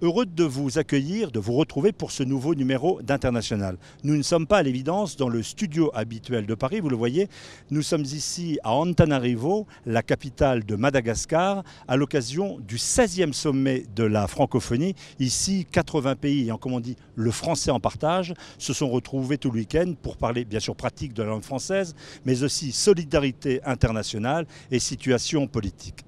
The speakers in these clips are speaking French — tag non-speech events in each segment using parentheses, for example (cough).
Heureux de vous accueillir, de vous retrouver pour ce nouveau numéro d'International. Nous ne sommes pas à l'évidence dans le studio habituel de Paris, vous le voyez. Nous sommes ici à Antananarivo, la capitale de Madagascar, à l'occasion du 16e sommet de la francophonie. Ici, 80 pays ayant, comme on dit, le français en partage, se sont retrouvés tout le week-end pour parler, bien sûr, pratique de la langue française, mais aussi solidarité internationale et situation politique.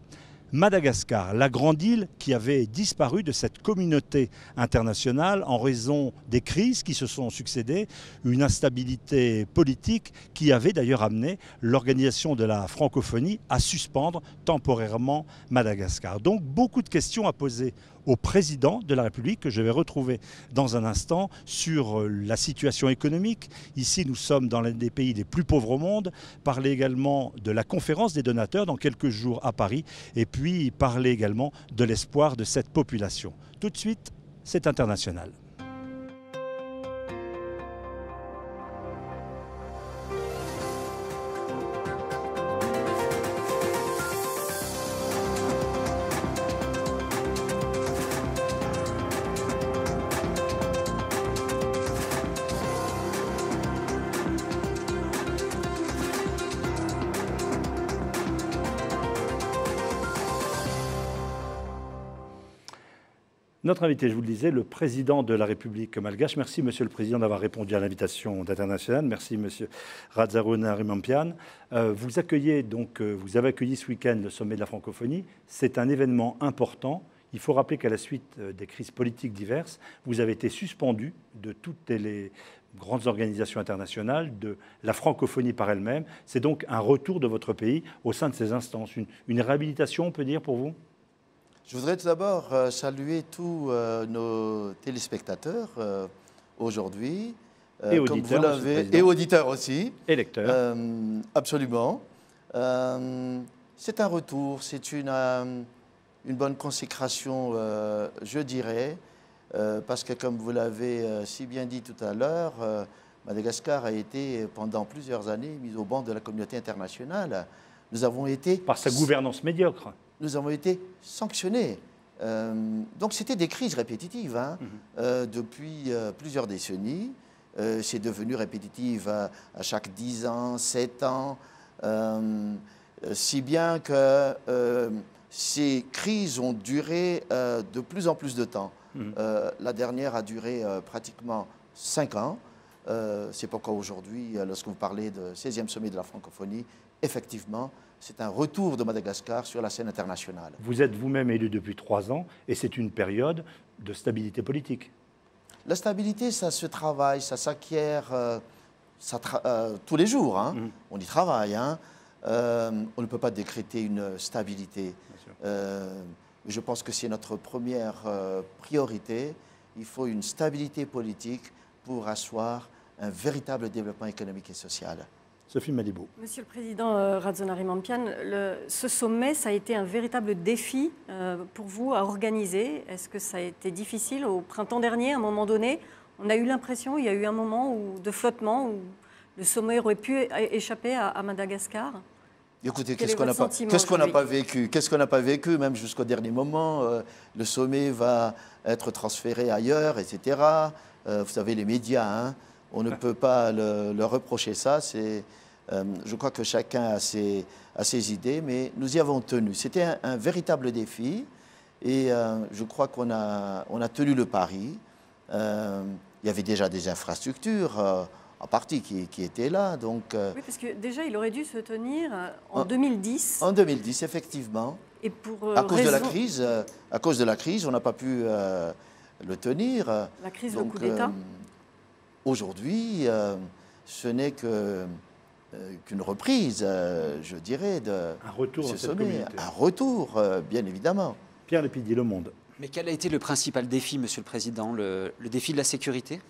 Madagascar, la grande île qui avait disparu de cette communauté internationale en raison des crises qui se sont succédées, une instabilité politique qui avait d'ailleurs amené l'organisation de la francophonie à suspendre temporairement Madagascar. Donc beaucoup de questions à poser au président de la République, que je vais retrouver dans un instant, sur euh, la situation économique. Ici, nous sommes dans l'un des pays les plus pauvres au monde. Parler également de la conférence des donateurs dans quelques jours à Paris. Et puis parler également de l'espoir de cette population. Tout de suite, c'est international. Notre invité, je vous le disais, le président de la République malgache. Merci, monsieur le président, d'avoir répondu à l'invitation d'International. Merci, monsieur Razaruna Rimampian. Euh, vous accueillez donc, euh, vous avez accueilli ce week-end le sommet de la francophonie. C'est un événement important. Il faut rappeler qu'à la suite euh, des crises politiques diverses, vous avez été suspendu de toutes les grandes organisations internationales, de la francophonie par elle-même. C'est donc un retour de votre pays au sein de ces instances, une réhabilitation, on peut dire, pour vous? Je voudrais tout d'abord euh, saluer tous euh, nos téléspectateurs euh, aujourd'hui. et auditeurs. et auditeurs aussi. Et lecteurs. absolument. c'est un retour, c'est une, une bonne consécration, je dirais, parce que comme vous l'avez si bien dit tout à l'heure, Madagascar a été pendant plusieurs années mise au banc de la communauté internationale. Nous avons été... Par sa gouvernance médiocre nous avons été sanctionnés. Euh, donc c'était des crises répétitives hein, mhm. euh, depuis euh, plusieurs décennies. c'est devenu répétitif à, chaque 10 ans, 7 ans, si bien que ces crises ont duré de plus en plus de temps. Mhm. la dernière a duré pratiquement 5 ans. c'est pourquoi aujourd'hui, lorsque vous parlez de 16e sommet de la francophonie, effectivement, c'est un retour de Madagascar sur la scène internationale. Vous êtes vous-même élu depuis trois ans et c'est une période de stabilité politique. La stabilité, ça se travaille, ça s'acquiert euh, euh, tous les jours. Hein. Mm. On y travaille. Hein. Euh, on ne peut pas décréter une stabilité. je pense que c'est notre première priorité. Il faut une stabilité politique pour asseoir un véritable développement économique et social. Sophie. Monsieur le Président euh, Mampian, ce sommet, ça a été un véritable défi euh, pour vous à organiser. Est-ce que ça a été difficile au printemps dernier, à un moment donné? On a eu l'impression, il y a eu un moment où, de flottement où le sommet aurait pu échapper à, Madagascar Écoutez, qu'est-ce qu'on n'a pas, qu'est-ce qu'on n'a pas vécu? Qu'est-ce qu'on n'a pas vécu, même jusqu'au dernier moment? Euh, Le sommet va être transféré ailleurs, etc. vous savez, les médias, hein, on ne peut pas le, reprocher ça. C'est, euh, je crois que chacun a ses, ses, idées, mais nous y avons tenu. C'était un, véritable défi et euh, je crois qu'on a, on a tenu le pari. Euh, il y avait déjà des infrastructures en partie qui, qui étaient là. Donc, oui, parce que déjà, il aurait dû se tenir en, 2010. En 2010, effectivement. Et pour, à, cause de la crise, à cause de la crise, on n'a pas pu le tenir. La crise, donc, le coup d'État Aujourd'hui, ce n'est que euh, qu'une reprise, euh, je dirais, de un retour ce sommet. Un retour, euh, bien évidemment. Pierre Lépidier, Le Monde. Mais quel a été le principal défi, Monsieur le Président le, défi de la sécurité?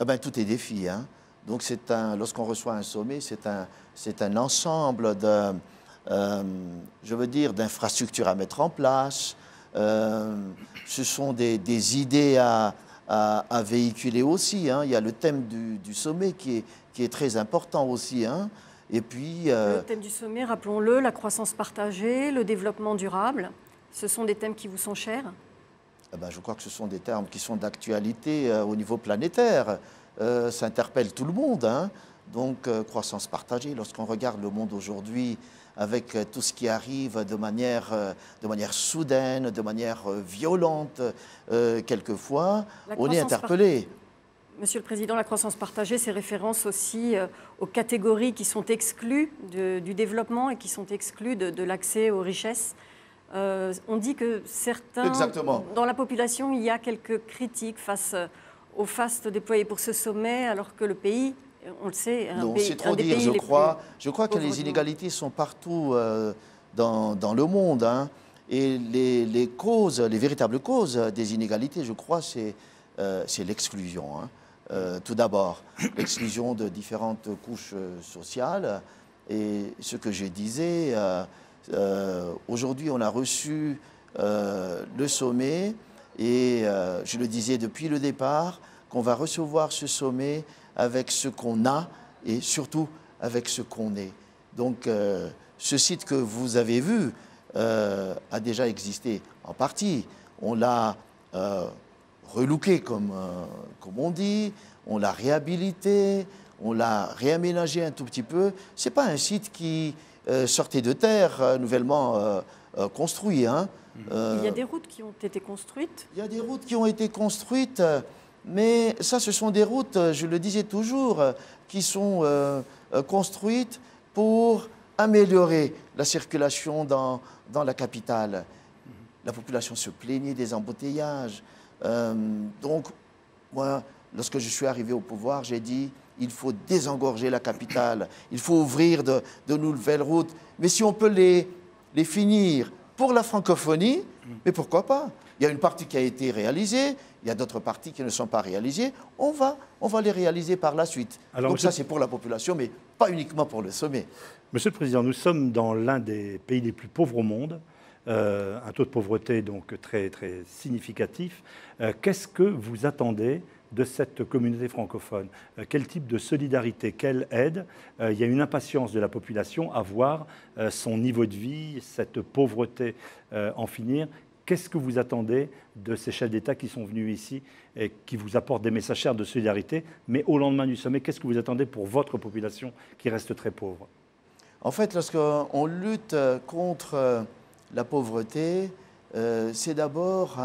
Ah ben, Tout est défi. Hein. Donc, c'est un, lorsqu'on reçoit un sommet, c'est un, c'est un ensemble de, je veux dire, d'infrastructures à mettre en place. ce sont des, des idées à, à, véhiculer aussi. Hein. Il y a le thème du, du sommet qui est, qui est très important aussi. Hein. Et puis, euh, Le thème du sommet, rappelons-le, la croissance partagée, le développement durable, ce sont des thèmes qui vous sont chers? Eh ben, je crois que ce sont des termes qui sont d'actualité euh, au niveau planétaire. Euh, ça interpelle tout le monde. Hein. Donc, croissance partagée, lorsqu'on regarde le monde aujourd'hui, avec tout ce qui arrive de manière, de manière soudaine, de manière violente, quelquefois, on est interpellé. Monsieur le Président, la croissance partagée, c'est référence aussi aux catégories qui sont exclues du développement et qui sont exclues de l'accès aux richesses. Euh, on dit que certains, dans la population, il y a quelques critiques face au faste déployé pour ce sommet, alors que le pays, on le sait, un non, c'est trop dire, je crois. Je crois que les inégalités sont partout euh, dans, le monde. Hein. et les, causes, les véritables causes des inégalités, je crois, c'est euh, l'exclusion. Hein. Tout d'abord, l'exclusion de différentes couches sociales. Et ce que je disais, euh, aujourd'hui, on a reçu euh, le sommet et euh, je le disais depuis le départ qu'on va recevoir ce sommet avec ce qu'on a et surtout avec ce qu'on est. Donc ce site que vous avez vu a déjà existé en partie. On l'a relooké comme, comme on dit, on l'a réhabilité, on l'a réaménagé un tout petit peu. Ce n'est pas un site qui, euh, sortait de terre, euh, nouvellement euh, construit. Hein. il y a des routes qui ont été construites Il y a des routes qui ont été construites, mais ça, ce sont des routes, je le disais toujours, qui sont construites pour améliorer la circulation dans, dans la capitale. La population se plaignait des embouteillages. Donc, moi, lorsque je suis arrivé au pouvoir, j'ai dit il faut désengorger la capitale, il faut ouvrir de, nouvelles routes. Mais si on peut les, les finir pour la francophonie, mais pourquoi pas? Il y a une partie qui a été réalisée, il y a d'autres parties qui ne sont pas réalisées. On va, on va les réaliser par la suite. donc ça, c'est pour la population, mais pas uniquement pour le sommet. Monsieur le Président, nous sommes dans l'un des pays les plus pauvres au monde. Euh, un taux de pauvreté donc très, très significatif. Euh, qu'est-ce que vous attendez de cette communauté francophone? Euh, Quel type de solidarité, quelle aide? Il y a une impatience de la population à voir son niveau de vie, cette pauvreté en finir. Qu'est-ce que vous attendez de ces chefs d'État qui sont venus ici et qui vous apportent des messages chers de solidarité Mais au lendemain du sommet, qu'est-ce que vous attendez pour votre population qui reste très pauvre? En fait, lorsqu'on lutte contre la pauvreté, c'est d'abord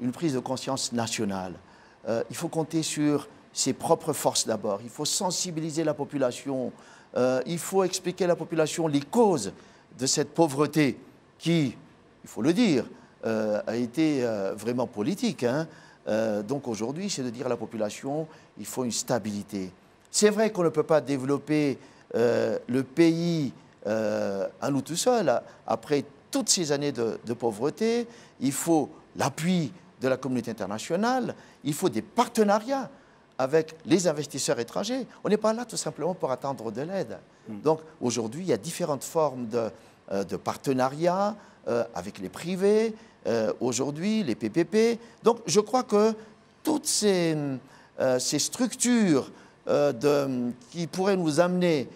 une prise de conscience nationale. Euh, il faut compter sur ses propres forces d'abord. Il faut sensibiliser la population. Euh, il faut expliquer à la population les causes de cette pauvreté qui, il faut le dire, euh, a été vraiment politique. Hein. donc aujourd'hui, c'est de dire à la population, il faut une stabilité. C'est vrai qu'on ne peut pas développer le pays à nous tout seuls. Après toutes ces années de, de pauvreté, il faut l'appui de la communauté internationale, il faut des partenariats avec les investisseurs étrangers. On n'est pas là tout simplement pour attendre de l'aide. Hmm. Donc aujourd'hui, il y a différentes formes de, euh, partenariats euh, avec les privés, euh, aujourd'hui les PPP. Donc je crois que toutes ces, ces structures de, qui pourraient nous amener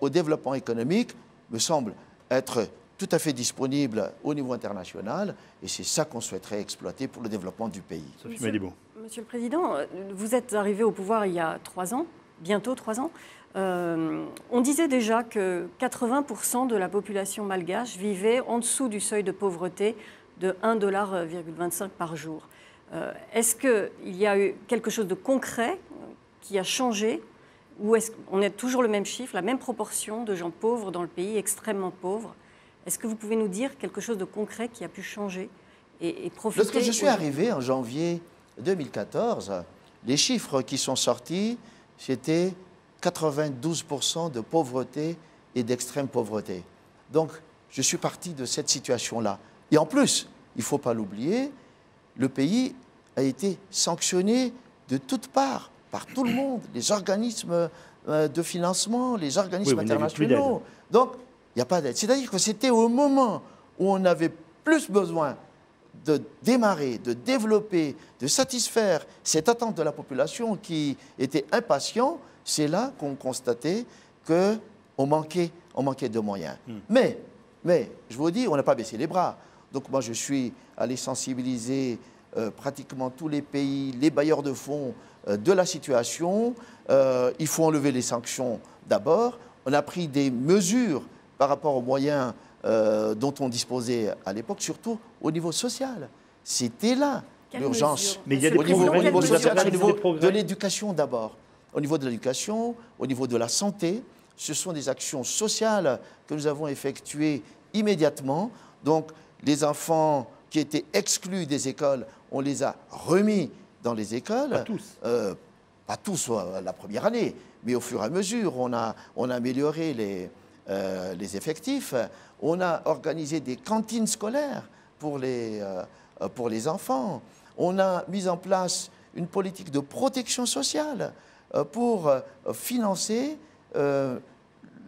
au développement économique me semblent être tout à fait disponibles au niveau international et c'est ça qu'on souhaiterait exploiter pour le développement du pays. Monsieur, Monsieur, le Président, vous êtes arrivé au pouvoir il y a trois ans, bientôt trois ans. Euh, on disait déjà que 80% de la population malgache vivait en dessous du seuil de pauvreté de 1,25$ par jour. Euh, est-ce qu'il y a eu quelque chose de concret qui a changé ou est-ce qu'on est toujours le même chiffre, la même proportion de gens pauvres dans le pays, extrêmement pauvres est-ce que vous pouvez nous dire quelque chose de concret qui a pu changer et, profiter Lorsque je suis arrivé en janvier 2014, les chiffres qui sont sortis, c'était 92% de pauvreté et d'extrême pauvreté. Donc, je suis parti de cette situation-là. Et en plus, il ne faut pas l'oublier, le pays a été sanctionné de toutes parts, par tout le monde, les organismes euh, de financement, les organismes internationaux. Donc, il n'y a pas d'aide. C'est-à-dire que c'était au moment où on avait plus besoin de démarrer, de développer, de satisfaire cette attente de la population qui était impatient, c'est là qu'on constatait qu'on manquait, on manquait de moyens. Hmm. Mais, mais, je vous dis, on n'a pas baissé les bras. Donc moi, je suis allé sensibiliser pratiquement tous les pays, les bailleurs de fonds de la situation. il faut enlever les sanctions d'abord. On a pris des mesures par rapport aux moyens dont on disposait à l'époque, surtout au niveau social. C'était là l'urgence. Mais il y a des au niveau, au niveau social, au niveau de l'éducation d'abord. Au niveau de l'éducation, au niveau de la santé, ce sont des actions sociales que nous avons effectuées immédiatement. Donc, les enfants qui étaient exclus des écoles, on les a remis dans les écoles. Pas tous. Euh, pas tous euh, la première année, mais au fur et à mesure, on a, on a amélioré les, euh, les effectifs. On a organisé des cantines scolaires pour les, pour les enfants. On a mis en place une politique de protection sociale pour financer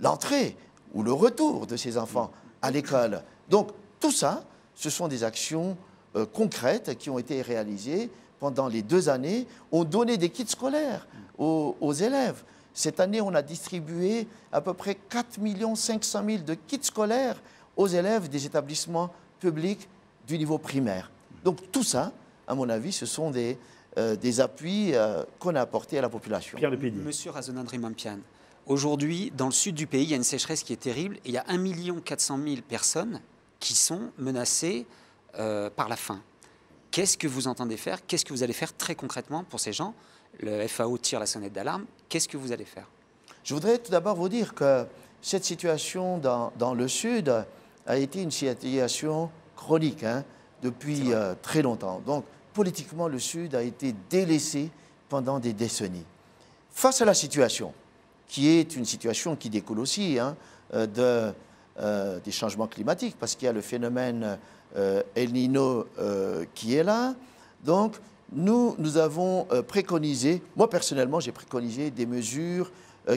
l'entrée ou le retour de ces enfants à l'école. Donc tout ça, ce sont des actions euh, concrètes qui ont été réalisées pendant les deux années. On donnait des kits scolaires aux, élèves. Cette année, on a distribué à peu près 4 500 000 de kits scolaires aux élèves des établissements publics du niveau primaire. Donc tout ça, à mon avis, ce sont des, euh, des appuis euh, qu'on a apportés à la population. Pierre Monsieur Razonandri Mampian, Aujourd'hui, dans le sud du pays, il y a une sécheresse qui est terrible et il y a 1 400 000 personnes qui sont menacées euh, par la faim. Qu'est-ce que vous entendez faire? Qu'est-ce que vous allez faire très concrètement pour ces gens? Le FAO tire la sonnette d'alarme. Qu'est-ce que vous allez faire? Je voudrais tout d'abord vous dire que cette situation dans, le sud a été une situation chronique hein, depuis euh, très longtemps. Donc, politiquement, le sud a été délaissé pendant des décennies. Face à la situation, qui est une situation qui découle aussi hein, euh, de, euh, des changements climatiques, parce qu'il y a le phénomène euh, El Nino qui est là. Donc, nous, nous avons préconisé, moi personnellement, j'ai préconisé des mesures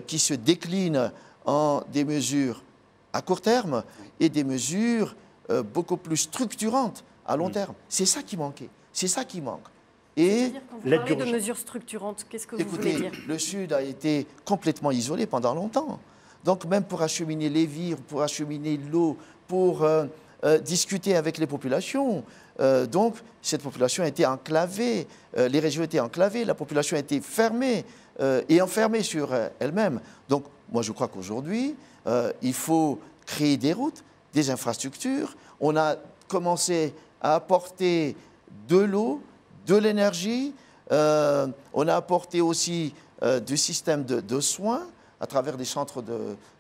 qui se déclinent en des mesures à court terme et des mesures beaucoup plus structurantes à long terme. C'est ça qui manquait. C'est ça qui manque. Et vous parlez de mesures structurantes, qu'est-ce que vous voulez dire? Le Sud a été complètement isolé pendant longtemps. Donc même pour acheminer les vivres, pour acheminer l'eau, pour euh, euh, discuter avec les populations, euh, donc cette population a été enclavée, les régions étaient enclavées, la population a été fermée et enfermée sur elle-même. Donc moi je crois qu'aujourd'hui, il faut créer des routes, des infrastructures. On a commencé à apporter de l'eau, de l'énergie. Euh, on a apporté aussi euh, du système de, soins à travers des centres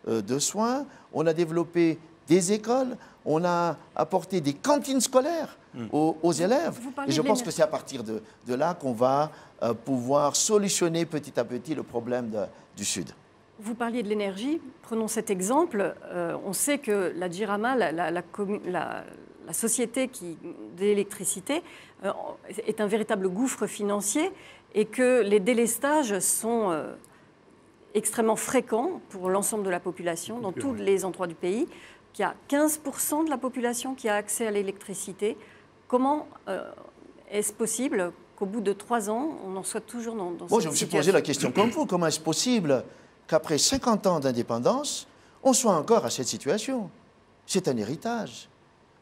euh, de, soins. On a développé des écoles. On a apporté des cantines scolaires aux, élèves. Et je pense que c'est à partir de, là qu'on va pouvoir solutionner petit à petit le problème du Sud. Vous parliez de l'énergie. Prenons cet exemple. on sait que la Girama, la, la, la société qui, d'électricité euh, est un véritable gouffre financier et que les délestages sont euh, extrêmement fréquents pour l'ensemble de la population dans tous les endroits du pays, qu'il y a 15% de la population qui a accès à l'électricité. Comment euh, est-ce possible qu'au bout de trois ans, on en soit toujours dans, dans Moi, je me suis posé la question comme vous. Comment est-ce possible qu'après 50 ans d'indépendance, on soit encore à cette situation? C'est un héritage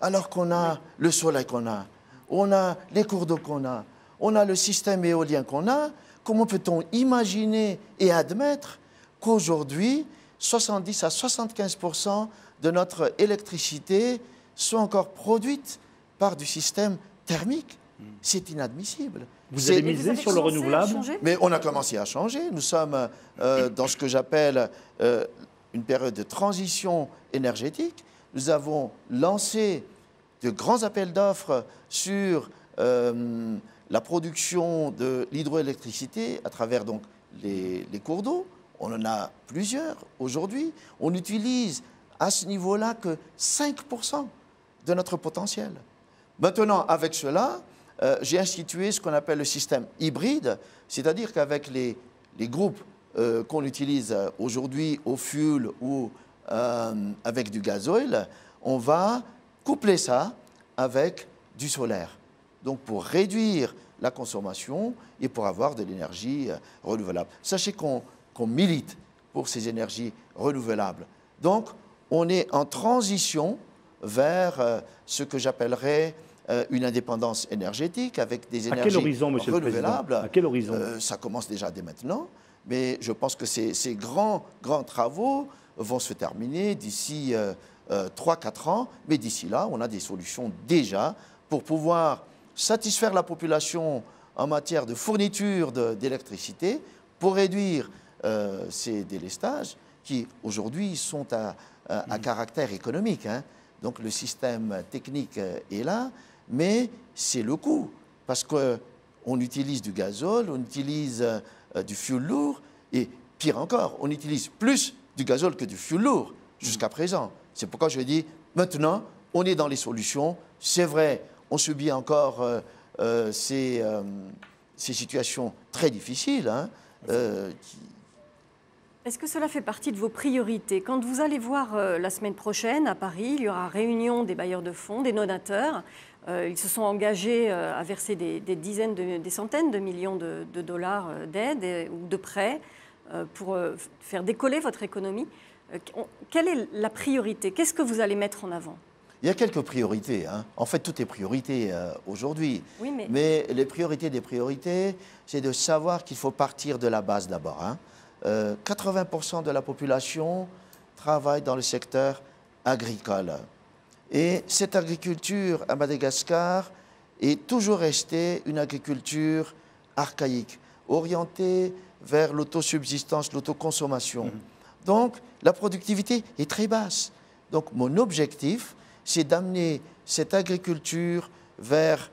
alors qu'on a le soleil qu'on a, on a les cours d'eau qu'on a, on a le système éolien qu'on a, comment peut-on imaginer et admettre qu'aujourd'hui, 70 à 75% de notre électricité soit encore produite par du système thermique C'est inadmissible. Vous avez misé sur le renouvelable Mais on a commencé à changer. Nous sommes euh, dans ce que j'appelle euh, une période de transition énergétique nous avons lancé de grands appels d'offres sur euh, la production de l'hydroélectricité à travers donc les, cours d'eau. On en a plusieurs aujourd'hui. On n'utilise à ce niveau-là que 5% de notre potentiel. Maintenant, avec cela, euh, j'ai institué ce qu'on appelle le système hybride, c'est-à-dire qu'avec les, groupes euh, qu'on utilise aujourd'hui au fuel ou euh, avec du gasoil, on va coupler ça avec du solaire. Donc pour réduire la consommation et pour avoir de l'énergie renouvelable. Sachez qu'on milite pour ces énergies renouvelables. Donc on est en transition vers ce que j'appellerais une indépendance énergétique avec des énergies à quel horizon, monsieur renouvelables. Le à quel horizon Ça commence déjà dès maintenant, mais je pense que ces, ces grands, grands travaux vont se terminer d'ici 3-4 ans, mais d'ici là, on a des solutions déjà pour pouvoir satisfaire la population en matière de fourniture d'électricité pour réduire euh, ces délestages qui aujourd'hui sont à, à, mmh. caractère économique. Hein. Donc le système technique euh, est là, mais c'est le coût parce qu'on utilise du gazole, on utilise euh, du fioul lourd et pire encore, on utilise plus du gazole que du fioul lourd jusqu'à mmh. présent. C'est pourquoi je dis maintenant, on est dans les solutions. C'est vrai, on subit encore ces, ces, situations très difficiles. Hein, est-ce que cela fait partie de vos priorités? Quand vous allez voir euh, la semaine prochaine à Paris, il y aura réunion des bailleurs de fonds, des donateurs. Euh, ils se sont engagés euh, à verser des, dizaines, des centaines de millions de, dollars d'aide ou de prêts pour faire décoller votre économie. quelle est la priorité? Qu'est-ce que vous allez mettre en avant? Il y a quelques priorités. Hein. En fait, tout est priorité aujourd'hui. mais... les priorités des priorités, c'est de savoir qu'il faut partir de la base d'abord. Hein. 80% euh, de la population travaille dans le secteur agricole. Et cette agriculture à Madagascar est toujours restée une agriculture archaïque, orientée vers l'autosubsistance, l'autoconsommation. Mhm. Donc la productivité est très basse. Donc mon objectif, c'est d'amener cette agriculture vers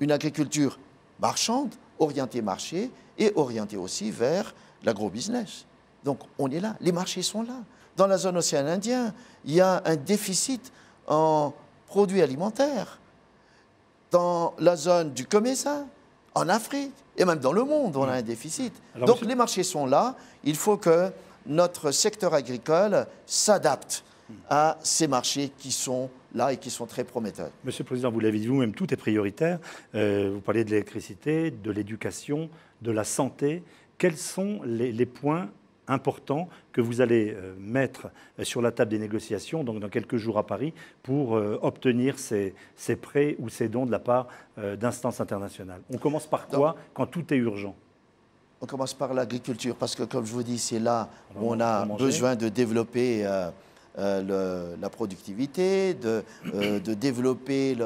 une agriculture marchande, orientée marché, et orientée aussi vers l'agro-business. Donc on est là, les marchés sont là. Dans la zone océan Indien, il y a un déficit en produits alimentaires. Dans la zone du Comesa, en Afrique et même dans le monde, on a un déficit. Donc les marchés sont là. Il faut que notre secteur agricole s'adapte à ces marchés qui sont là et qui sont très prometteurs. Monsieur le Président, vous l'avez dit vous-même, tout est prioritaire. Euh, vous parlez de l'électricité, de l'éducation, de la santé quels sont les, points importants que vous allez euh, mettre euh, sur la table des négociations, donc dans quelques jours à Paris, pour euh, obtenir ces, prêts ou ces dons de la part d'instances internationales? On commence par quoi quand tout est urgent? On commence par l'agriculture, parce que comme je vous dis, c'est là où on a besoin de développer la productivité, de, de développer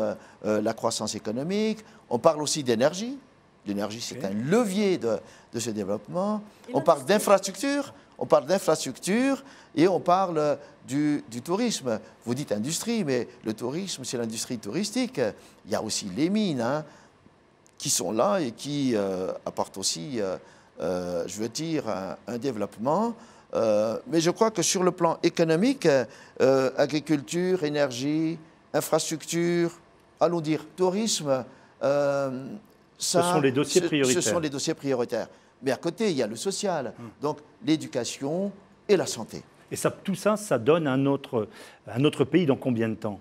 la croissance économique. On parle aussi d'énergie. L'énergie, c'est un levier de, ce développement. On parle d'infrastructure, on parle d'infrastructure et on parle du, tourisme. Vous dites industrie, mais le tourisme, c'est l'industrie touristique. Il y a aussi les mines hein, qui sont là et qui euh, apportent aussi, euh, euh, je veux dire, un, développement. mais je crois que sur le plan économique, agriculture, énergie, infrastructure, allons dire tourisme, ce sont les dossiers prioritaires. Ce sont les dossiers prioritaires. Mais à côté, il y a le social, hum. donc l'éducation et la santé. Et ça, tout ça, ça donne un autre, un autre pays dans combien de temps?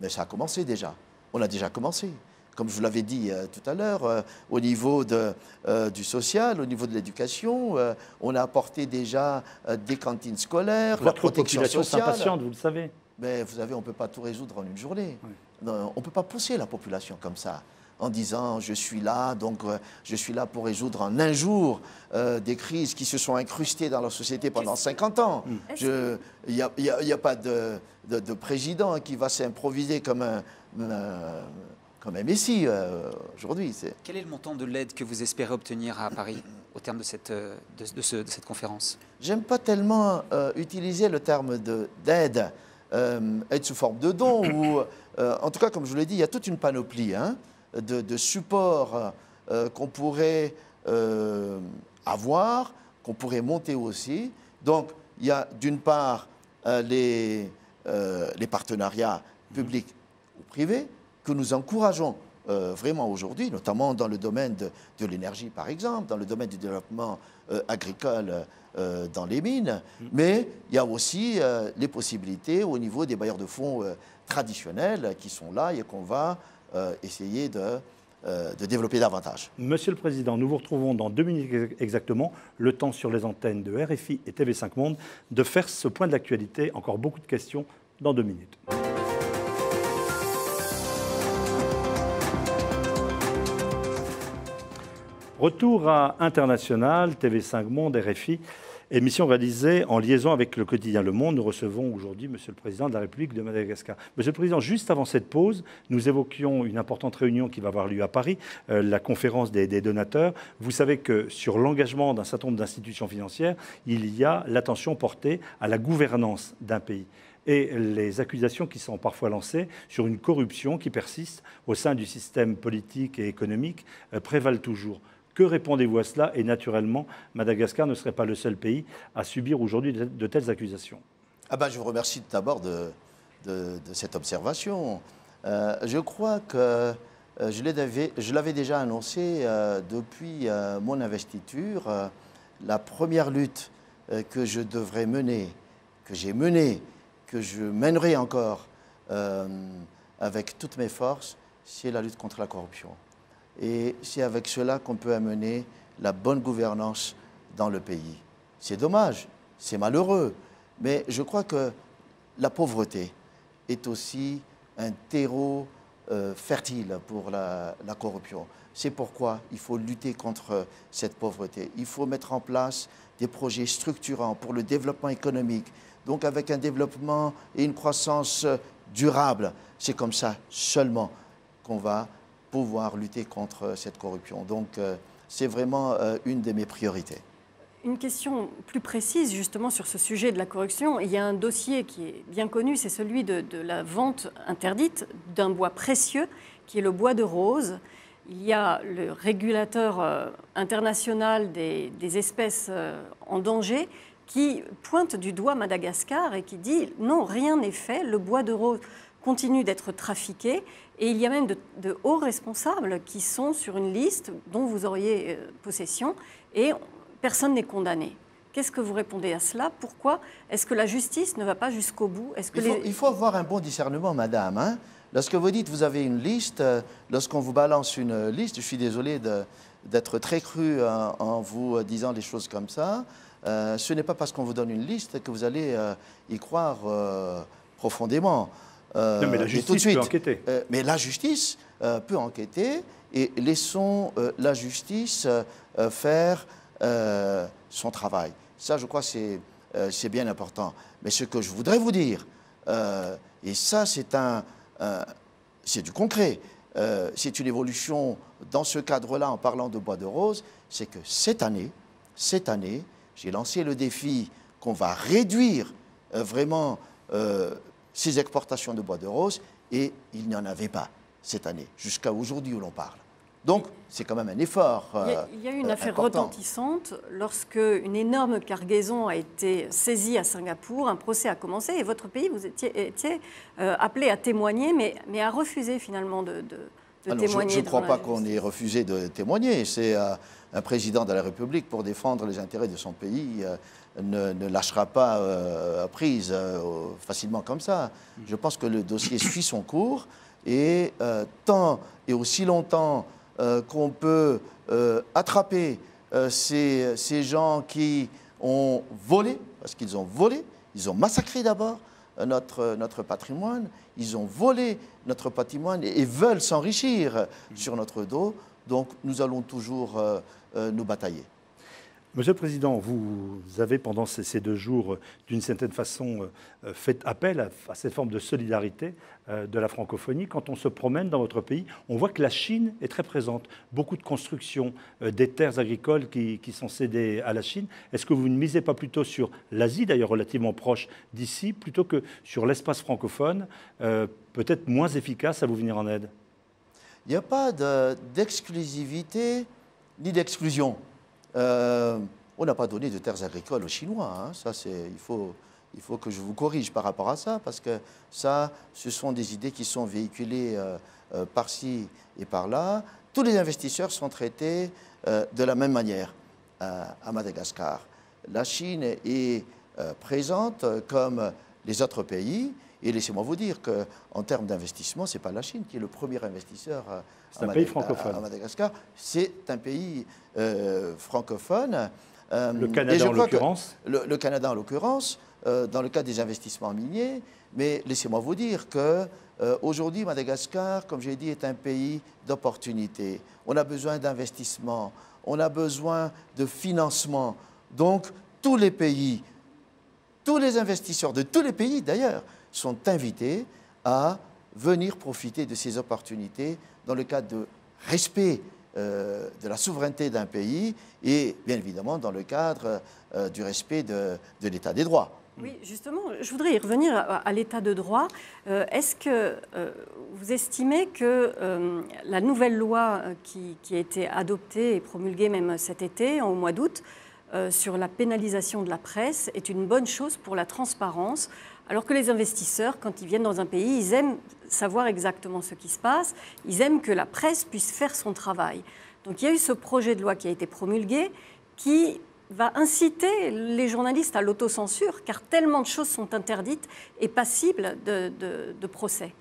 Mais ça a commencé déjà. On a déjà commencé. Comme je vous l'avais dit euh, tout à l'heure, euh, au niveau de, euh, du social, au niveau de l'éducation, on a apporté déjà des cantines scolaires, Votre la protection population sociale. vous le savez. Mais vous savez, on ne peut pas tout résoudre en une journée. on ne peut pas pousser la population comme ça en disant je suis là, donc euh, je suis là pour résoudre en un jour euh, des crises qui se sont incrustées dans la société pendant 50 ans. Il n'y a, pas de, président qui va s'improviser comme un, comme un messie euh, aujourd'hui. Quel est le montant de l'aide que vous espérez obtenir à Paris au terme de cette, de, cette conférence? J'aime pas tellement utiliser le terme d'aide. aide sous forme de don, ou en tout cas, comme je vous l'ai dit, il y a toute une panoplie. Hein de, support euh, qu'on pourrait euh, avoir, qu'on pourrait monter aussi. Donc, il y a d'une part euh, les, les, partenariats publics ou privés que nous encourageons vraiment aujourd'hui, notamment dans le domaine de, l'énergie, par exemple, dans le domaine du développement agricole dans les mines, mm. mais il y a aussi les possibilités au niveau des bailleurs de fonds traditionnels qui sont là et qu'on va euh, essayer euh, de, développer davantage. Monsieur le Président, nous vous retrouvons dans deux minutes exactement, le temps sur les antennes de RFI et TV5 Monde, de faire ce point de l'actualité. Encore beaucoup de questions dans deux minutes. Retour à International, TV5 Monde, RFI. Émission réalisée en liaison avec le quotidien Le Monde. Nous recevons aujourd'hui Monsieur le Président de la République de Madagascar. Monsieur le Président, juste avant cette pause, nous évoquions une importante réunion qui va avoir lieu à Paris, euh, la conférence des, donateurs. Vous savez que sur l'engagement d'un certain nombre d'institutions financières, il y a l'attention portée à la gouvernance d'un pays et les accusations qui sont parfois lancées sur une corruption qui persiste au sein du système politique et économique euh, prévalent toujours. Que répondez-vous à cela? Et naturellement, Madagascar ne serait pas le seul pays à subir aujourd'hui de telles accusations. Ah ben, je vous remercie d'abord de, cette observation. Euh, je crois que euh, je l'avais déjà annoncé euh, depuis mon investiture. la première lutte que je devrais mener, que j'ai menée, que je mènerai encore avec toutes mes forces, c'est la lutte contre la corruption. Et c'est avec cela qu'on peut amener la bonne gouvernance dans le pays. C'est dommage, c'est malheureux, mais je crois que la pauvreté est aussi un terreau euh, fertile pour la, la corruption. C'est pourquoi il faut lutter contre cette pauvreté. Il faut mettre en place des projets structurants pour le développement économique, donc avec un développement et une croissance durable. C'est comme ça seulement qu'on va pouvoir lutter contre cette corruption. Donc euh, c'est vraiment euh, une de mes priorités. Une question plus précise justement sur ce sujet de la corruption. Il y a un dossier qui est bien connu, c'est celui de, la vente interdite d'un bois précieux qui est le bois de rose. Il y a le régulateur euh, international des espèces en danger qui pointe du doigt Madagascar et qui dit non, rien n'est fait, le bois de rose continue d'être trafiqué et il y a même de, hauts responsables qui sont sur une liste dont vous auriez euh, possession et personne n'est condamné. Qu'est-ce que vous répondez à cela? Pourquoi? Est-ce que la justice ne va pas jusqu'au bout? Que il, faut, avoir un bon discernement, madame. Hein. lorsque vous dites vous avez une liste, euh, lorsqu'on vous balance une liste, je suis désolé d'être très cru en, vous disant des choses comme ça, euh, ce n'est pas parce qu'on vous donne une liste que vous allez y croire profondément. Euh, mais la justice peut enquêter. Euh, mais la justice euh, peut enquêter et laissons la justice faire son travail. Ça, je crois, c'est c'est bien important. Mais ce que je voudrais vous dire, et ça, c'est un, c'est du concret, c'est une évolution dans ce cadre-là en parlant de bois de rose, c'est que cette année, cette année, j'ai lancé le défi qu'on va réduire vraiment ces exportations de bois de rose et il n'y en avait pas cette année, jusqu'à aujourd'hui où l'on parle. Donc, c'est quand même un effort. il, y a, eu une euh, affaire retentissante lorsque une énorme cargaison a été saisie à Singapour. Un procès a commencé et votre pays, vous étiez, euh, appelé à témoigner, mais, mais a refusé finalement de, de, témoigner. Je ne crois pas qu'on ait refusé de témoigner. C'est euh, un président de la République pour défendre les intérêts de son pays ne, lâchera pas euh, prise euh, facilement comme ça. Je pense que le dossier (coughs) suit son cours et euh, tant et aussi longtemps qu'on peut attraper ces, ces, gens qui ont volé, parce qu'ils ont volé, ils ont massacré d'abord notre, notre patrimoine, ils ont volé notre patrimoine et, veulent s'enrichir sur notre dos, donc nous allons toujours nous batailler. Monsieur le Président, vous avez pendant ces deux jours, d'une certaine façon, euh, fait appel à cette forme de solidarité euh, de la francophonie. Quand on se promène dans votre pays, on voit que la Chine est très présente. Beaucoup de constructions, euh, des terres agricoles qui, sont cédées à la Chine. Est-ce que vous ne misez pas plutôt sur l'Asie, d'ailleurs relativement proche d'ici, plutôt que sur l'espace francophone, peut-être moins efficace à vous venir en aide? Il n'y a pas d'exclusivité ni d'exclusion. Euh, on n'a pas donné de terres agricoles aux Chinois. Hein. Il faut, il faut que je vous corrige par rapport à ça, parce que ça, ce sont des idées qui sont véhiculées euh, euh, par-ci et par-là. Tous les investisseurs sont traités de la même manière à Madagascar. La Chine est présente comme les autres pays. Et laissez-moi vous dire qu'en termes d'investissement, ce n'est pas la Chine qui est le premier investisseur à, Madagascar. C'est un pays euh, francophone. Euh, le Canada en l'occurrence le, Canada en l'occurrence. dans le cadre des investissements miniers. Mais laissez-moi vous dire que aujourd'hui, Madagascar, comme j'ai dit, est un pays d'opportunités. On a besoin d'investissements, on a besoin de financement. Donc, tous les pays, tous les investisseurs de tous les pays d'ailleurs, sont invités à venir profiter de ces opportunités dans le cadre de respect euh, de la souveraineté d'un pays et bien évidemment dans le cadre euh, du respect de, l'état des droits. Oui, justement, je voudrais y revenir à, l'état de droit. Euh, est-ce que vous estimez que la nouvelle loi qui, qui, a été adoptée et promulguée même cet été, au mois d'août, sur la pénalisation de la presse est une bonne chose pour la transparence alors que les investisseurs, quand ils viennent dans un pays, ils aiment savoir exactement ce qui se passe, ils aiment que la presse puisse faire son travail. Donc il y a eu ce projet de loi qui a été promulgué qui va inciter les journalistes à l'autocensure, car tellement de choses sont interdites et passibles de, procès.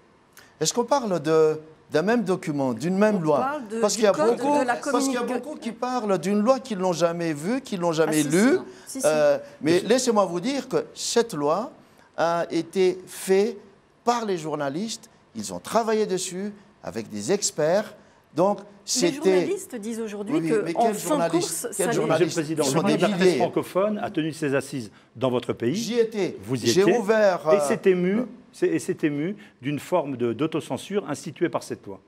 Est-ce qu'on parle d'un même document, d'une même loi parce qu'il y, a beaucoup, parce qu'il y a beaucoup qui parlent d'une loi qu'ils n'ont jamais vue, qu'ils n'ont jamais ah, lue. Euh, mais laissez-moi vous dire que cette loi, a été fait par les journalistes. Ils ont travaillé dessus avec des experts. Donc, les journalistes disent aujourd'hui que mais quel journaliste, Monsieur le Président, le la francophone a tenu ses assises dans votre pays. J'y étais. Vous y étiez. ouvert. Et c'est ému, et ému d'une forme d'autocensure instituée par cette loi.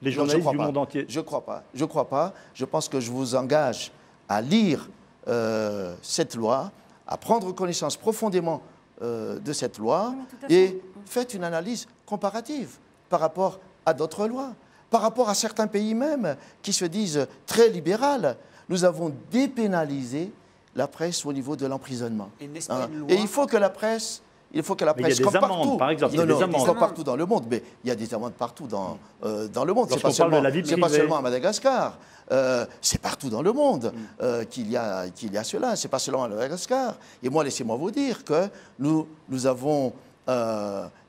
Les journalistes du monde entier. Je ne crois pas. Je crois pas. Je pense que je vous engage à lire euh, cette loi, à prendre connaissance profondément euh, de cette loi et faites une analyse comparative par rapport à d'autres lois, par rapport à certains pays même qui se disent très libérales. Nous avons dépénalisé la presse au niveau de l'emprisonnement. Et, hein. il faut que la presse il faut que la presse, il y a des amendes, partout, par exemple, il y a des amendes. partout dans le monde, mais il y a des amendes partout dans, euh, dans le monde. C'est pas, seulement, pas seulement à Madagascar. Euh, c'est partout dans le monde euh, qu'il y, a, qu'il y a cela. C'est pas seulement à Madagascar. Et moi, laissez-moi vous dire que nous, nous avons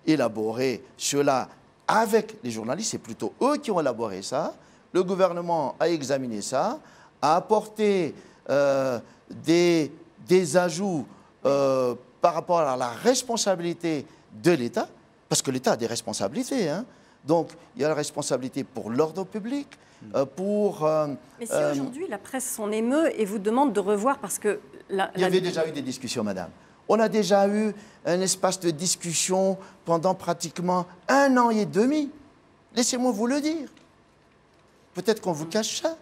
élaboré cela avec les journalistes. C'est plutôt eux qui ont élaboré ça. Le gouvernement a examiné ça, a apporté des, des ajouts par rapport à la responsabilité de l'État, parce que l'État a des responsabilités. Hein. Donc, il y a la responsabilité pour l'ordre public, euh, pour... Euh, Mais si euh, aujourd'hui la presse s'en émeut et vous demande de revoir, parce que... La, il y avait déjà eu des discussions, madame. On a déjà eu un espace de discussion pendant pratiquement un an et demi. Laissez-moi vous le dire. Peut-être qu'on vous cache ça.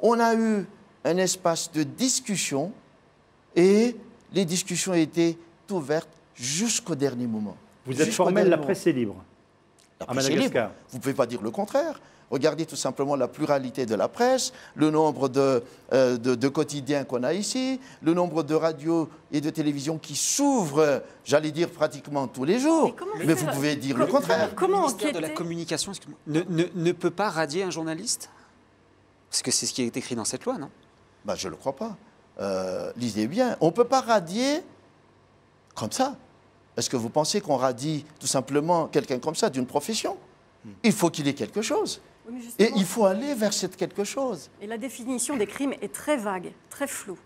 On a eu un espace de discussion et les discussions étaient ouverte jusqu'au dernier moment. Vous êtes formel, la presse est libre. La presse est libre. Vous ne pouvez pas dire le contraire. Regardez tout simplement la pluralité de la presse, le nombre de, euh, de, quotidiens qu'on a ici, le nombre de radios et de télévisions qui s'ouvrent, j'allais dire pratiquement tous les jours. Mais, vous pouvez dire le contraire. Comment le ministère de la Communication ne, ne, ne, peut pas radier un journaliste? Parce que c'est ce qui est écrit dans cette loi, non? Bah, Je ne le crois pas. Euh, lisez bien. On ne peut pas radier comme ça. Est-ce que vous pensez qu'on radie tout simplement quelqu'un comme ça d'une profession? Il faut qu'il ait quelque chose. et il faut aller vers cette quelque chose. Et la définition des crimes est très vague, très floue.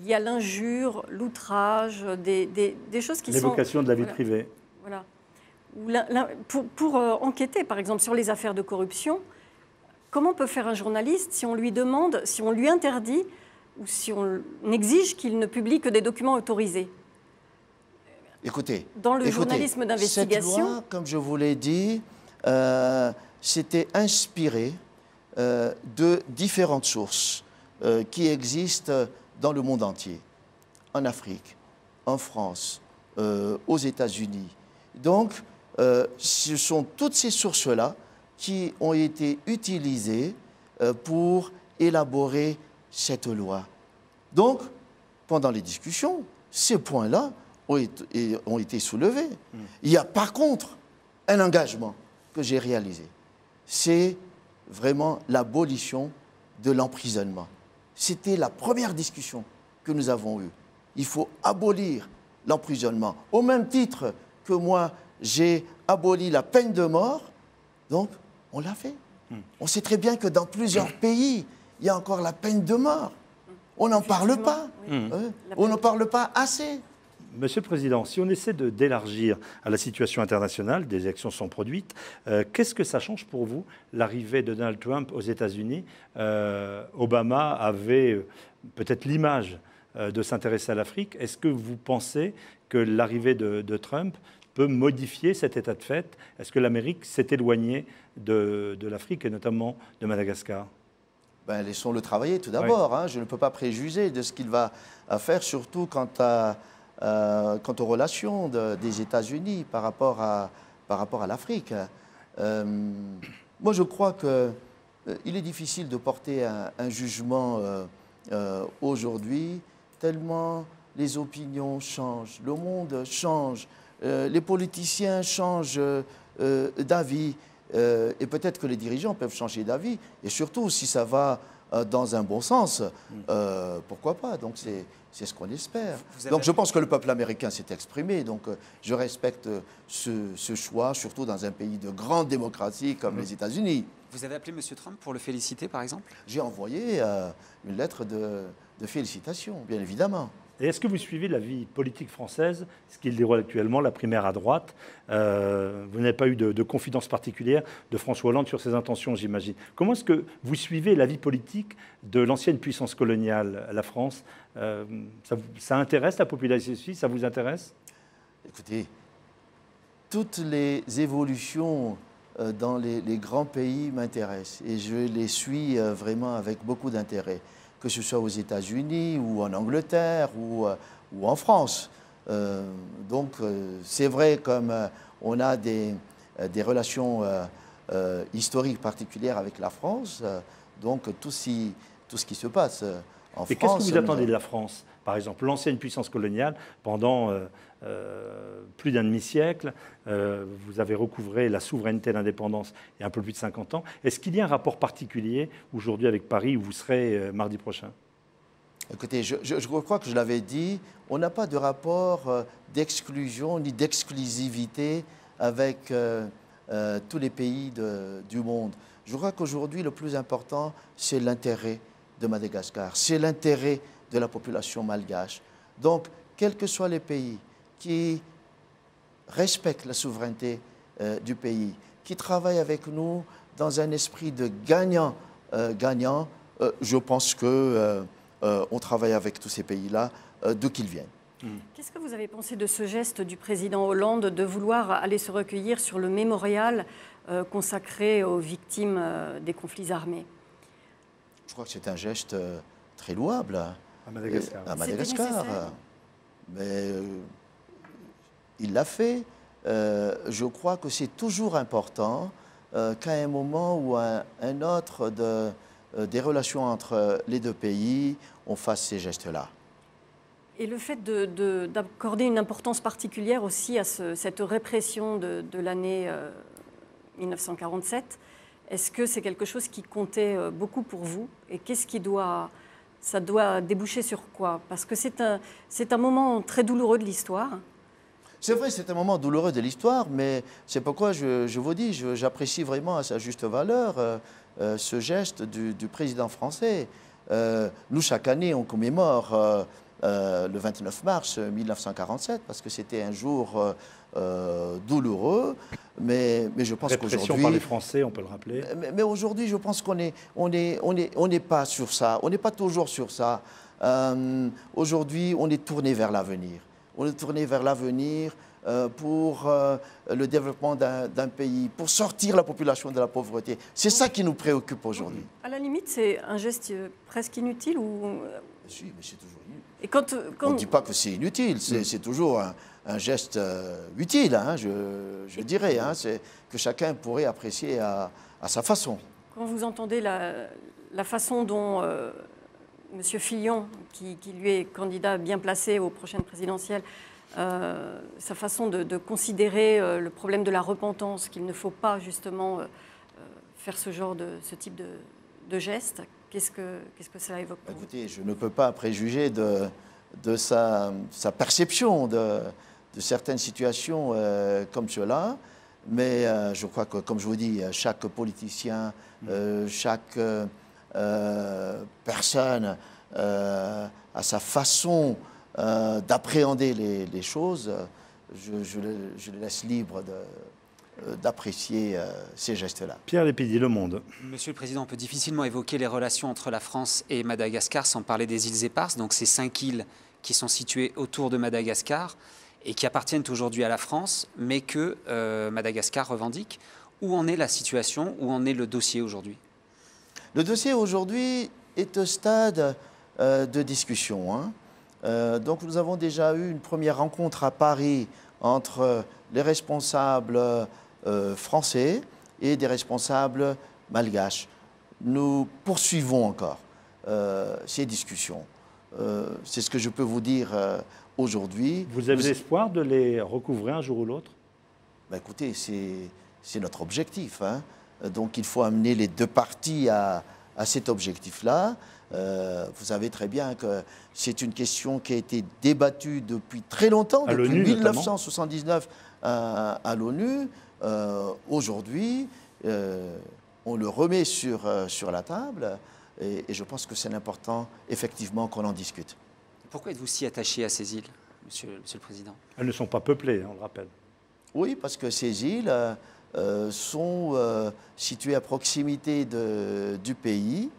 Il y a l'injure, l'outrage, des, des, choses qui sont... L'évocation de la vie privée. Voilà. Pour, pour euh, enquêter, par exemple, sur les affaires de corruption, comment peut faire un journaliste si on lui demande, si on lui interdit ou si on exige qu'il ne publie que des documents autorisés? Écoutez, dans le journalisme d'investigation, cette loi, comme je vous l'ai dit, euh, s'était inspirée euh, de différentes sources euh, qui existent dans le monde entier, en Afrique, en France, aux États-Unis. Donc, ce sont toutes ces sources-là qui ont été utilisées pour élaborer cette loi. Donc, pendant les discussions, ces points-là ont été, soulevés. Hmm. Il y a par contre un engagement que j'ai réalisé. C'est vraiment l'abolition de l'emprisonnement. C'était la première discussion que nous avons eue. Il faut abolir l'emprisonnement. Au même titre que moi, j'ai aboli la peine de mort, donc on l'a fait. Hmm. On sait très bien que dans plusieurs (coughs) pays, il y a encore la peine de mort. On n'en parle pas. Hein. On n'en parle pas assez. Monsieur le Président, si on essaie d'élargir à la situation internationale, des élections sont produites, euh, qu'est-ce que ça change pour vous l'arrivée de Donald Trump aux États-Unis? Euh, Obama avait euh, peut-être l'image de s'intéresser à l'Afrique. Est-ce que vous pensez que l'arrivée de, Trump peut modifier cet état de fait? Est-ce que l'Amérique s'est éloignée de, l'Afrique et notamment de Madagascar? Ben, Laissons-le travailler tout d'abord. Hein. Je ne peux pas préjuger de ce qu'il va faire, surtout quant à euh, quant aux relations des États-Unis par rapport à, par rapport à l'Afrique. Euh, moi, je crois qu'il euh, est difficile de porter un, jugement aujourd'hui, tellement les opinions changent, le monde change, les politiciens changent d'avis, et peut-être que les dirigeants peuvent changer d'avis, et surtout si ça va dans un bon sens, pourquoi pas? Donc c'est ce qu'on espère. Donc je pense que le peuple américain s'est exprimé. Donc euh, je respecte ce, choix, surtout dans un pays de grande démocratie comme les États-Unis. Vous avez appelé M. Trump pour le féliciter, par exemple? J'ai envoyé euh, une lettre de, de félicitations, bien évidemment. Est-ce que vous suivez la vie politique française, ce qu'il déroule actuellement, la primaire à droite? Euh, Vous n'avez pas eu de, confidence particulière de François Hollande sur ses intentions, j'imagine. Comment est-ce que vous suivez la vie politique de l'ancienne puissance coloniale, la France? Euh, ça, intéresse la population Ça vous intéresse? Écoutez, toutes les évolutions euh, dans les grands pays m'intéressent et je les suis vraiment avec beaucoup d'intérêt que ce soit aux États-Unis ou en Angleterre ou, euh, ou en France. Euh, donc euh, c'est vrai comme on a des, des relations historiques particulières avec la France, donc tout, si, tout ce qui se passe en Et qu'est-ce que vous attendez de la France? Par exemple, l'ancienne puissance coloniale, pendant euh, plus d'un demi-siècle. Euh, vous avez recouvré la souveraineté et l'indépendance il y a un peu plus de 50 ans. Est-ce qu'il y a un rapport particulier aujourd'hui avec Paris où vous serez euh, mardi prochain? Écoutez, je, crois que je l'avais dit, on n'a pas de rapport d'exclusion ni d'exclusivité avec tous les pays du monde. Je crois qu'aujourd'hui, le plus important, c'est l'intérêt de Madagascar, c'est l'intérêt de la population malgache. Donc, quels que soient les pays, qui respecte la souveraineté euh, du pays, qui travaille avec nous dans un esprit de gagnant-gagnant. Euh, euh, je pense que on travaille avec tous ces pays-là, d'où qu'ils viennent. Hmm. Qu'est-ce que vous avez pensé de ce geste du président Hollande de vouloir aller se recueillir sur le mémorial consacré aux victimes des conflits armés? Je crois que c'est un geste très louable. À Madagascar. À Madagascar. Mais il l'a fait. Euh, je crois que c'est toujours important euh, qu'à un moment ou à un autre de, euh, des relations entre les deux pays, on fasse ces gestes-là. Et le fait d'accorder une importance particulière aussi à cette répression de, l'année 1947, est-ce que c'est quelque chose qui comptait beaucoup pour vous? Et qu'est-ce qui doit, ça doit déboucher sur quoi? Parce que c'est un, un moment très douloureux de l'histoire. C'est vrai, c'est un moment douloureux de l'histoire, mais c'est pourquoi je, vous dis, j'apprécie vraiment à sa juste valeur euh, euh, ce geste du, président français. Euh, nous, chaque année, on commémore le 29 mars 1947 parce que c'était un jour douloureux, mais, mais je pense qu'aujourd'hui... par les Français, on peut le rappeler. Mais, aujourd'hui, je pense qu'on n'est on est, on est, on pas sur ça, on n'est pas toujours sur ça. aujourd'hui, on est tourné vers l'avenir on est tourné vers l'avenir euh, pour euh, le développement d'un pays, pour sortir la population de la pauvreté. C'est ça qui nous préoccupe aujourd'hui. À la limite, c'est un geste presque inutile ou... Si, mais c'est toujours inutile. Et quand, On ne dit pas que c'est inutile, c'est mm. toujours un, geste euh, utile, hein, je, dirais, hein, que chacun pourrait apprécier à, sa façon. Quand vous entendez la, la façon dont M. Fillon, qui, lui est candidat bien placé aux prochaines présidentielles, euh, sa façon de, considérer euh, le problème de la repentance, qu'il ne faut pas justement euh, faire ce genre de ce type de, de geste, qu'est-ce que, qu'est-ce évoque Écoutez, je ne peux pas préjuger de, de sa, perception de, de, certaines situations comme cela, mais je crois que, comme je vous dis, chaque politicien, mm. chaque euh, personne euh, à sa façon d'appréhender les, choses, je, je, les laisse libres d'apprécier ces gestes-là. Pierre Lépidi, Le Monde. Monsieur le Président, on peut difficilement évoquer les relations entre la France et Madagascar sans parler des îles éparses, donc ces cinq îles qui sont situées autour de Madagascar et qui appartiennent aujourd'hui à la France, mais que euh, Madagascar revendique. Où en est la situation? Où en est le dossier aujourd'hui? Le dossier aujourd'hui est au stade euh, de discussion. Hein. Euh, donc nous avons déjà eu une première rencontre à Paris entre les responsables français et des responsables malgaches. Nous poursuivons encore ces discussions. C'est ce que je peux vous dire aujourd'hui. Vous avez l'espoir de les recouvrer un jour ou l'autre? Ben Écoutez, c'est notre objectif. Hein. Donc il faut amener les deux parties à, à cet objectif-là. Euh, vous savez très bien que c'est une question qui a été débattue depuis très longtemps, depuis 1979 à, à l'ONU. Euh, aujourd'hui, euh, on le remet sur, sur la table et, et je pense que c'est important effectivement qu'on en discute. Pourquoi êtes-vous si attaché à ces îles, monsieur, le Président? Elles ne sont pas peuplées, on le rappelle. Oui, parce que ces îles euh, euh, sont euh, situées à proximité du pays.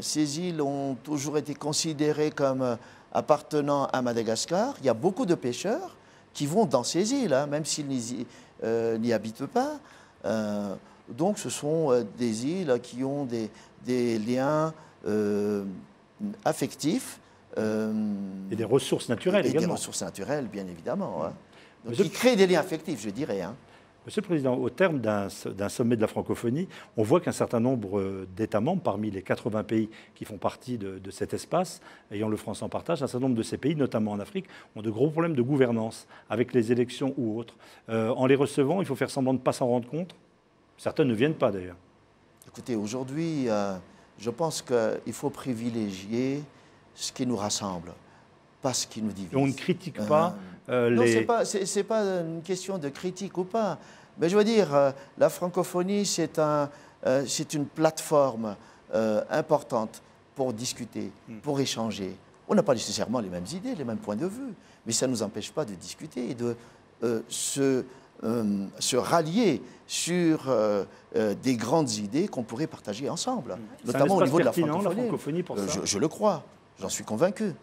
ces îles ont toujours été considérées comme appartenant à Madagascar. Il y a beaucoup de pêcheurs qui vont dans ces îles, hein, même s'ils n'y habitent pas. donc ce sont des îles qui ont des, des liens affectifs euh, et des ressources naturelles et également. des ressources naturelles, bien évidemment. Hein. Donc, qui crée des liens affectifs, je dirais. Hein. Monsieur le Président, au terme d'un sommet de la francophonie, on voit qu'un certain nombre d'États membres, parmi les 80 pays qui font partie de, cet espace, ayant le France en partage, un certain nombre de ces pays, notamment en Afrique, ont de gros problèmes de gouvernance, avec les élections ou autres. Euh, en les recevant, il faut faire semblant de ne pas s'en rendre compte. Certains ne viennent pas d'ailleurs. Écoutez, aujourd'hui, euh, je pense qu'il faut privilégier ce qui nous rassemble, pas ce qui nous divise. on ne critique pas euh, les... Non, ce n'est pas, pas, une question de critique ou pas. Mais je veux dire, euh, la francophonie, c'est un, euh, une plateforme importante pour discuter, hmm. pour échanger. On n'a pas nécessairement les mêmes idées, les mêmes points de vue, mais ça ne nous empêche pas de discuter et de se, se, rallier sur des grandes idées qu'on pourrait partager ensemble, hmm. notamment au niveau de la francophonie. pour ça. je, le crois. J'en suis convaincu.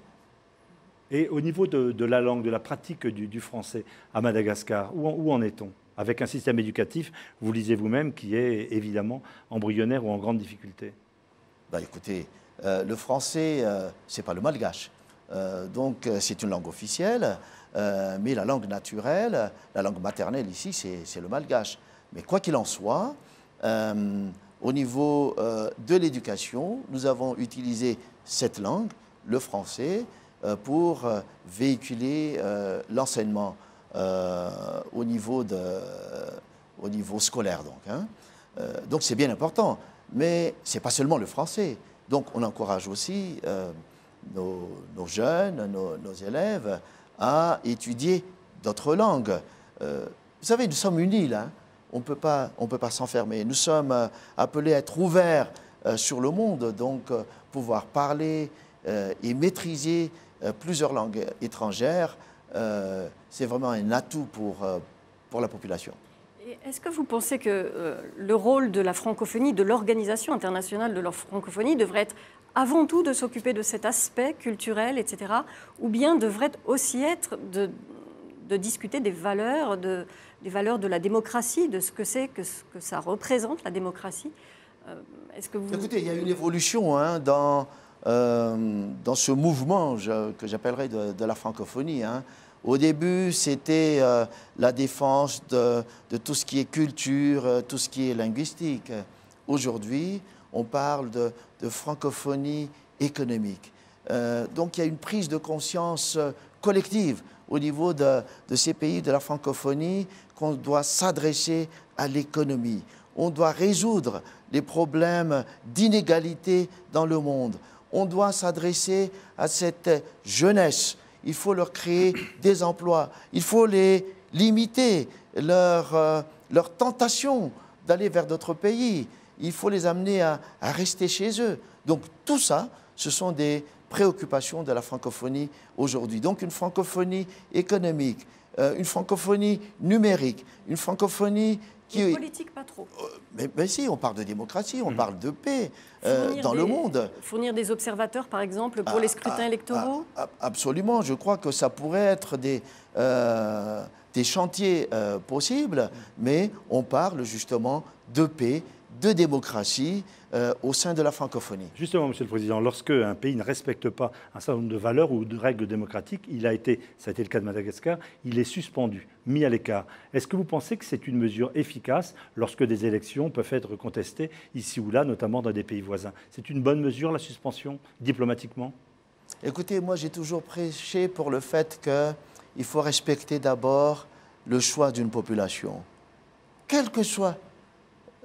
Et au niveau de, la langue, de la pratique du, français à Madagascar, où, en est-on? Avec un système éducatif, vous lisez vous-même, qui est évidemment embryonnaire ou en grande difficulté. Bah, écoutez, euh, le français, euh, c'est pas le malgache. Euh, donc c'est une langue officielle, mais la langue naturelle, la langue maternelle ici, c'est le malgache. Mais quoi qu'il en soit, au niveau de l'éducation, nous avons utilisé cette langue, le français, euh, pour euh, véhiculer euh, l'enseignement au, niveau au niveau scolaire. Donc hein. donc c'est bien important, mais ce n'est pas seulement le français. Donc on encourage aussi nos, jeunes, nos, élèves à étudier d'autres langues. vous savez, nous sommes île, hein. on ne peut pas, s'enfermer. Nous sommes appelés à être ouverts sur le monde, donc pouvoir parler euh, et maîtriser euh, plusieurs langues étrangères, euh, c'est vraiment un atout pour, pour la population. Est-ce que vous pensez que le rôle de la francophonie, de l'Organisation internationale de la francophonie, devrait être avant tout de s'occuper de cet aspect culturel, etc., ou bien devrait aussi être de, de discuter des valeurs de, des valeurs de la démocratie, de ce que c'est, que, que ça représente la démocratie? Est-ce que vous... Écoutez, il y a une évolution hein, dans euh, dans ce mouvement que j'appellerais de, la francophonie. Hein. Au début, c'était euh, la défense de, tout ce qui est culture, euh, tout ce qui est linguistique. Aujourd'hui, on parle de, francophonie économique. donc il y a une prise de conscience collective au niveau de, de ces pays de la francophonie qu'on doit s'adresser à l'économie. On doit résoudre les problèmes d'inégalité dans le monde on doit s'adresser à cette jeunesse. Il faut leur créer (coughs) des emplois. Il faut les limiter, leur, euh, leur tentation d'aller vers d'autres pays. Il faut les amener à, rester chez eux. Donc tout ça, ce sont des, préoccupations de la francophonie aujourd'hui. Donc une francophonie économique, euh, une francophonie numérique, une francophonie qui... politique, pas trop. Euh, mais, si, on parle de démocratie, on hmm. parle de paix euh, dans le monde. Fournir des observateurs, par exemple, pour ah, les scrutins ah, électoraux ah, Absolument, je crois que ça pourrait être des, des chantiers possibles, mais on parle justement de paix, de démocratie euh, au sein de la francophonie. Justement, Monsieur le Président, lorsque un pays ne respecte pas un certain nombre de valeurs ou de règles démocratiques, il a été, ça a été le cas de Madagascar, il est suspendu, mis à l'écart. Est-ce que vous pensez que c'est une mesure efficace lorsque des élections peuvent être contestées ici ou là, notamment dans des pays voisins? C'est une bonne mesure, la suspension, diplomatiquement? Écoutez, moi j'ai toujours prêché pour le fait qu'il faut respecter d'abord le choix d'une population, quel que soit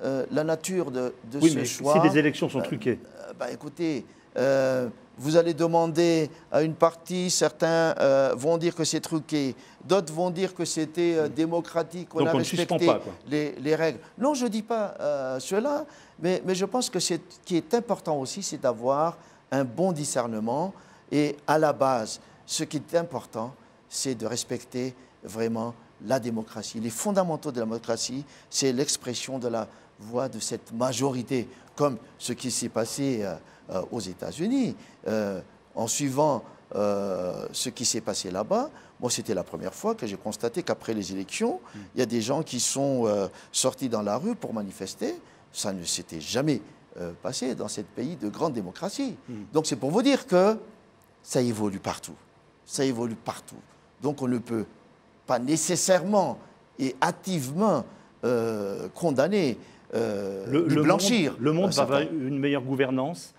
euh, la nature de, ce choix. Si les élections sont truquées. Euh, bah, écoutez, euh, vous allez demander à une partie, certains vont dire que c'est truqué, d'autres vont dire que c'était démocratique, on a respecté les, règles. Non, je ne dis pas cela, mais, mais, je pense que ce qui est important aussi, c'est d'avoir un bon discernement. Et à la base, ce qui est important, c'est de respecter vraiment la démocratie. Les fondamentaux de la démocratie, c'est l'expression de la voix de cette majorité, comme ce qui s'est passé euh, euh, aux États-Unis. Euh, en suivant ce qui s'est passé là-bas, moi, c'était la première fois que j'ai constaté qu'après les élections, il y a des gens qui sont sortis dans la rue pour manifester. Ça ne s'était jamais passé dans ce pays de grande démocratie. Donc, c'est pour vous dire que ça évolue partout. Ça évolue partout. Donc, on ne peut pas nécessairement et activement condamner euh, le, blanchir. le monde va avoir une meilleure gouvernance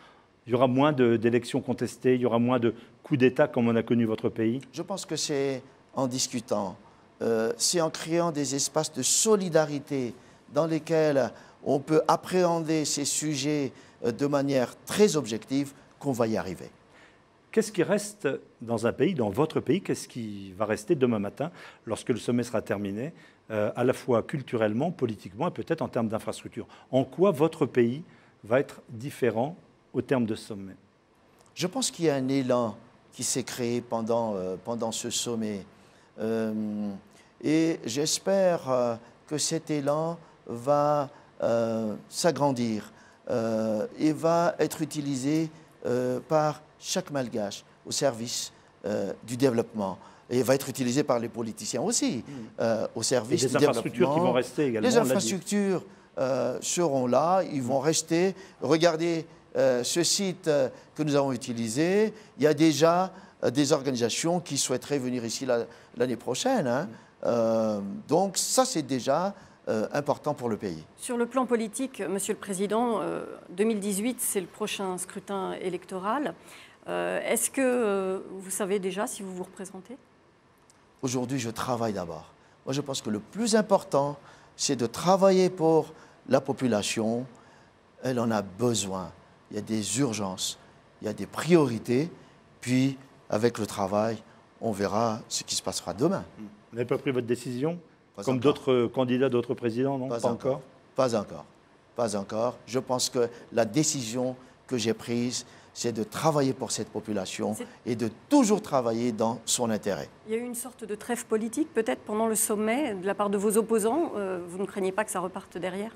il y aura moins d'élections contestées, il y aura moins de coups d'État comme on a connu votre pays Je pense que c'est en discutant, euh, c'est en créant des espaces de solidarité dans lesquels on peut appréhender ces sujets euh, de manière très objective qu'on va y arriver. Qu'est-ce qui reste dans un pays, dans votre pays Qu'est-ce qui va rester demain matin lorsque le sommet sera terminé euh, à la fois culturellement, politiquement et peut-être en termes d'infrastructure. En quoi votre pays va être différent au terme de sommet? Je pense qu'il y a un élan qui s'est créé pendant, euh, ce sommet. Euh, et j'espère que cet élan va s'agrandir et va être utilisé par chaque malgache au service du développement et va être utilisé par les politiciens aussi, hmm. euh, au service et des infrastructures qui vont rester également. Les infrastructures euh, seront là, ils vont rester. Regardez euh, ce site que nous avons utilisé. Il y a déjà des organisations qui souhaiteraient venir ici l'année prochaine. Hein. Hmm. donc ça, c'est déjà important pour le pays. Sur le plan politique, Monsieur le Président, 2018, c'est le prochain scrutin électoral. Est-ce que vous savez déjà si vous vous représentez? Aujourd'hui, je travaille d'abord. Moi, je pense que le plus important, c'est de travailler pour la population. Elle en a besoin. Il y a des urgences, il y a des priorités. Puis, avec le travail, on verra ce qui se passera demain. Vous n'avez pas pris votre décision Comme d'autres candidats, d'autres présidents, non? Pas, encore. Pas encore. Pas encore. Je pense que la décision que j'ai prise, c'est de travailler pour cette population et de toujours travailler dans son intérêt. Il y a eu une sorte de trêve politique peut-être pendant le sommet de la part de vos opposants. Euh, vous ne craignez pas que ça reparte derrière?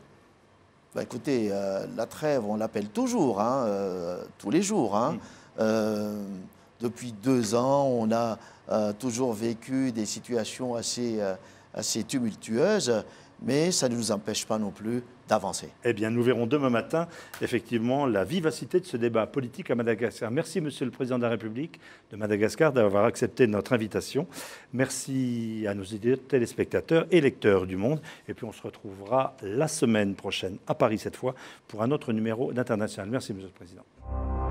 Bah, Écoutez, euh, la trêve, on l'appelle toujours, hein, euh, tous les jours. Hein. depuis deux ans, on a toujours vécu des situations assez, assez tumultueuses mais ça ne nous empêche pas non plus d'avancer. Eh bien, nous verrons demain matin, effectivement, la vivacité de ce débat politique à Madagascar. Merci, Monsieur le Président de la République de Madagascar, d'avoir accepté notre invitation. Merci à nos téléspectateurs et lecteurs du monde. Et puis, on se retrouvera la semaine prochaine, à Paris cette fois, pour un autre numéro d'International. Merci, Monsieur le Président.